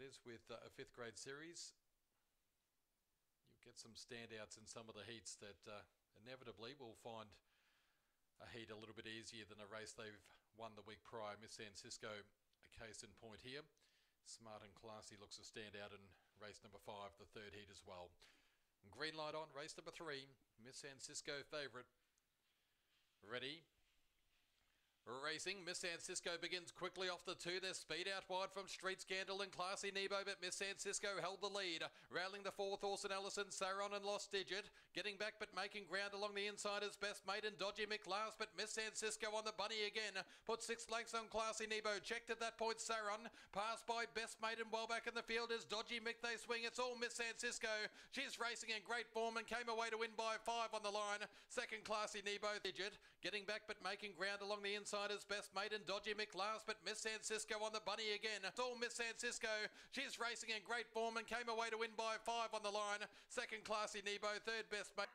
it is with uh, a fifth grade series. You get some standouts in some of the heats that uh, inevitably will find a heat a little bit easier than a race they've won the week prior. Miss San Cisco, a case in point here. Smart and classy looks to stand out in race number five, the third heat as well. Green light on, race number three. Miss San Cisco favourite. Ready, Racing, Miss San Cisco begins quickly off the two. There's speed out wide from Street Scandal and Classy Nebo, but Miss San Cisco held the lead. Rallying the fourth, Orson Ellison, Saron and Lost Digit. Getting back but making ground along the inside is Best Mate and Dodgy Mick last, but Miss San Cisco on the bunny again. Put six lengths on Classy Nebo. Checked at that point, Saron. Passed by Best Mate and well back in the field is Dodgy Mick. They swing. It's all Miss San Cisco. She's racing in great form and came away to win by five on the line. Second Classy Nebo Digit. Getting back but making ground along the inside is Best Mate and Dodgy Mick last, but Miss San Cisco on the bunny again. It's all Miss San Cisco. She's racing in great form and came away to win by five on the line. Second classy Nebo, third best mate.